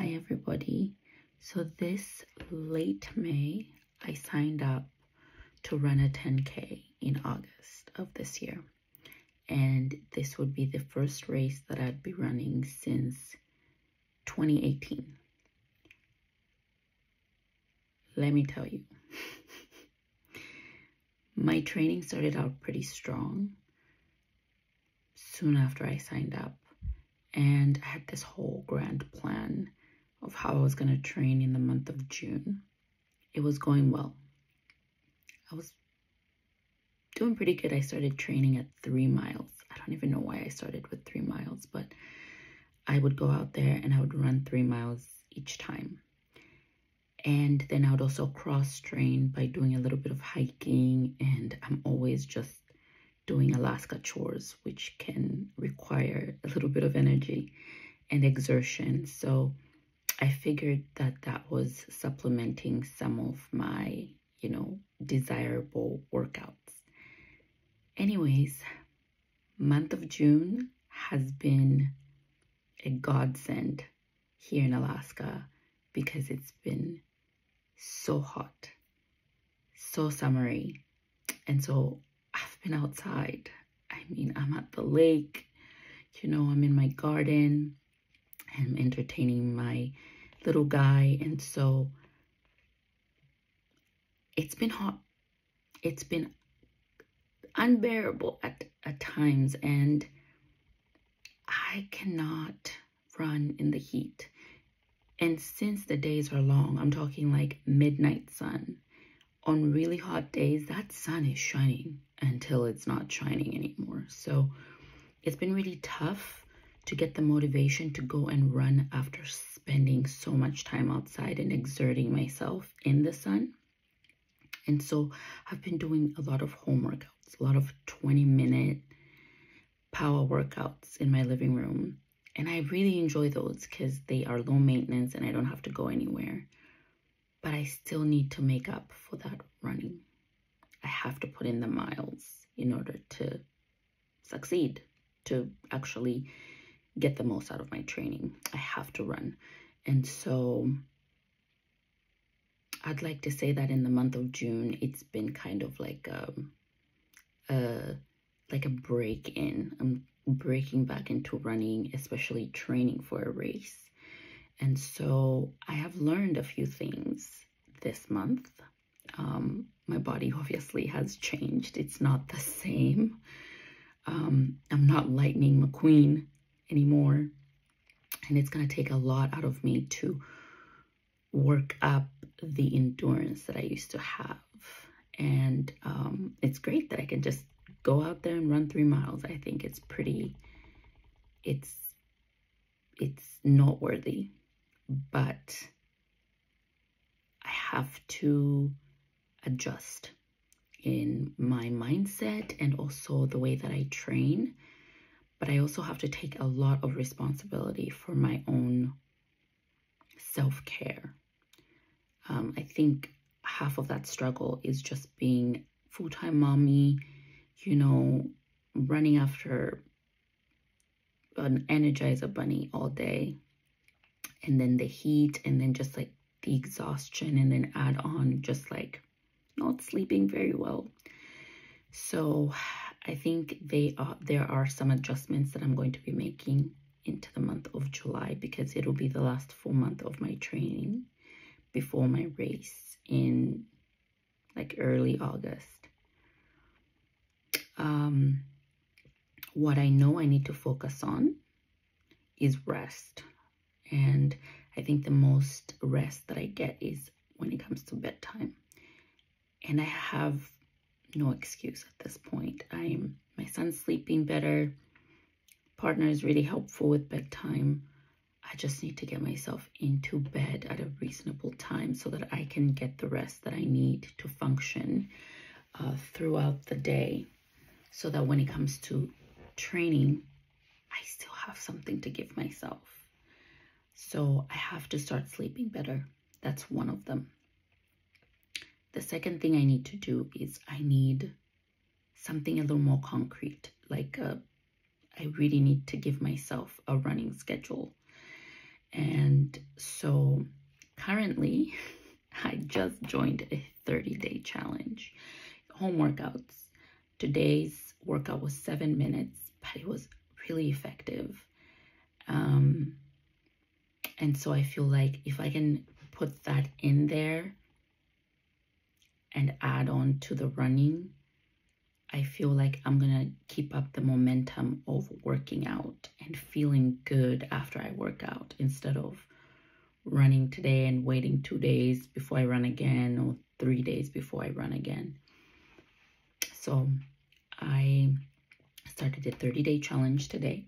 Hi, everybody. So, this late May, I signed up to run a 10K in August of this year. And this would be the first race that I'd be running since 2018. Let me tell you, my training started out pretty strong soon after I signed up. And I had this whole grand plan of how I was going to train in the month of June. It was going well. I was doing pretty good. I started training at three miles. I don't even know why I started with three miles, but I would go out there and I would run three miles each time. And then I would also cross train by doing a little bit of hiking. And I'm always just doing Alaska chores, which can require a little bit of energy and exertion. So I figured that that was supplementing some of my, you know, desirable workouts. Anyways, month of June has been a godsend here in Alaska because it's been so hot, so summery. And so I've been outside. I mean, I'm at the lake, you know, I'm in my garden, I'm entertaining my little guy. And so it's been hot. It's been unbearable at, at times. And I cannot run in the heat. And since the days are long, I'm talking like midnight sun, on really hot days, that sun is shining until it's not shining anymore. So it's been really tough to get the motivation to go and run after spending so much time outside and exerting myself in the sun. And so I've been doing a lot of home workouts, a lot of 20 minute power workouts in my living room and I really enjoy those because they are low maintenance and I don't have to go anywhere. But I still need to make up for that running. I have to put in the miles in order to succeed, to actually get the most out of my training. I have to run. And so I'd like to say that in the month of June, it's been kind of like a, a like a break in. I'm breaking back into running, especially training for a race. And so I have learned a few things this month. Um, my body obviously has changed. It's not the same. Um, I'm not Lightning McQueen anymore. And it's going to take a lot out of me to work up the endurance that I used to have. And um, it's great that I can just go out there and run three miles. I think it's pretty, it's, it's noteworthy, but I have to adjust in my mindset and also the way that I train. But I also have to take a lot of responsibility for my own self-care. Um, I think half of that struggle is just being full-time mommy, you know, running after an Energizer bunny all day. And then the heat and then just like the exhaustion and then add on just like not sleeping very well. So I think they are, there are some adjustments that I'm going to be making into the month of July because it'll be the last full month of my training before my race in like early August um, what I know I need to focus on is rest. And I think the most rest that I get is when it comes to bedtime. And I have no excuse at this point. I'm my son's sleeping better. Partner is really helpful with bedtime. I just need to get myself into bed at a reasonable time so that I can get the rest that I need to function uh, throughout the day so that when it comes to training, I still have something to give myself. So I have to start sleeping better. That's one of them. The second thing I need to do is I need something a little more concrete. Like a, uh, I really need to give myself a running schedule. And so currently, I just joined a 30 day challenge. Home workouts. Today's workout was seven minutes, but it was really effective. Um, and so I feel like if I can put that in there and add on to the running, I feel like I'm going to keep up the momentum of working out and feeling good after I work out instead of running today and waiting two days before I run again or three days before I run again. So I started a 30 day challenge today.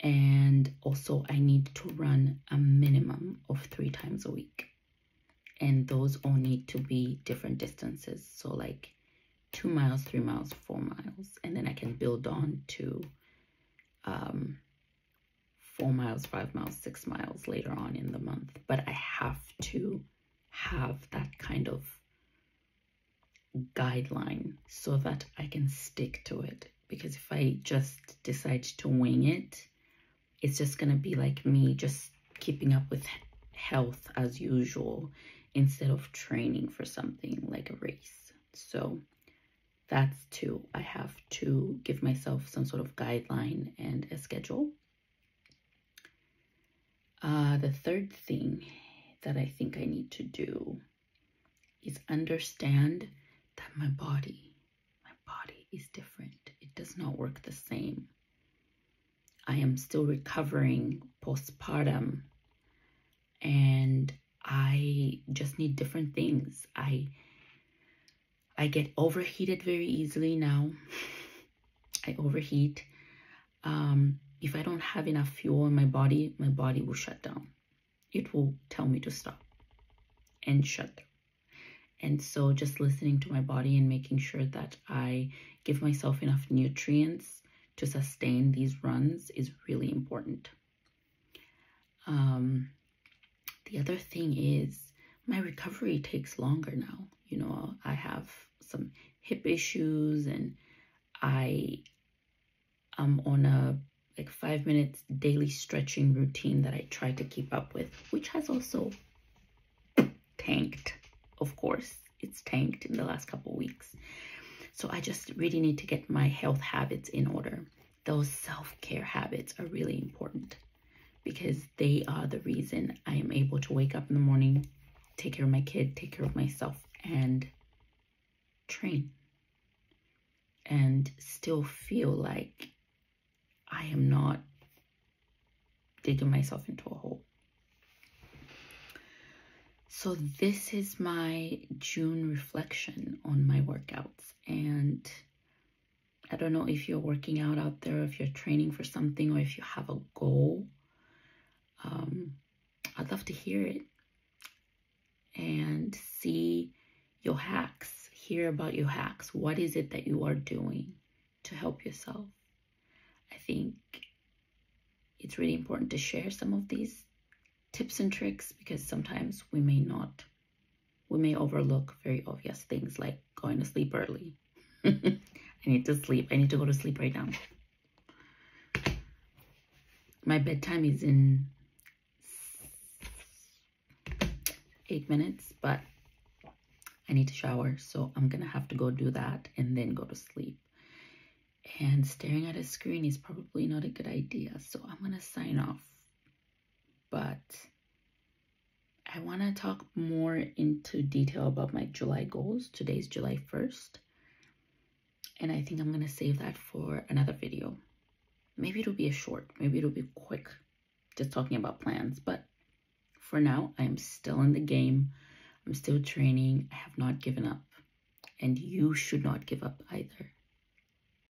And also, I need to run a minimum of three times a week. And those all need to be different distances. So, like two miles, three miles, four miles. And then I can build on to um, four miles, five miles, six miles later on in the month. But I have to have that kind of guideline so that I can stick to it. Because if I just decide to wing it, it's just going to be like me just keeping up with health as usual instead of training for something like a race. So that's two. I have to give myself some sort of guideline and a schedule. Uh, the third thing that I think I need to do is understand that my body, my body is different. It does not work the same. I am still recovering postpartum and I just need different things. I I get overheated very easily now. I overheat. Um, if I don't have enough fuel in my body, my body will shut down. It will tell me to stop and shut down. And so just listening to my body and making sure that I give myself enough nutrients to sustain these runs is really important. Um, the other thing is my recovery takes longer now. You know, I have some hip issues and I am on a like five minutes daily stretching routine that I try to keep up with, which has also tanked, of course. It's tanked in the last couple weeks. So I just really need to get my health habits in order. Those self-care habits are really important because they are the reason I am able to wake up in the morning, take care of my kid, take care of myself, and train. And still feel like I am not digging myself into a hole. So this is my June reflection on my workouts. And I don't know if you're working out out there, if you're training for something, or if you have a goal. I'd love to hear it and see your hacks, hear about your hacks. What is it that you are doing to help yourself? I think it's really important to share some of these tips and tricks because sometimes we may not, we may overlook very obvious things like going to sleep early. I need to sleep. I need to go to sleep right now. My bedtime is in eight minutes, but I need to shower, so I'm gonna have to go do that and then go to sleep. And staring at a screen is probably not a good idea, so I'm gonna sign off. But I want to talk more into detail about my July goals. Today's July 1st. And I think I'm to save that for another video. Maybe it'll be a short, maybe it'll be quick, just talking about plans. But for now, I'm still in the game. I'm still training. I have not given up. And you should not give up either.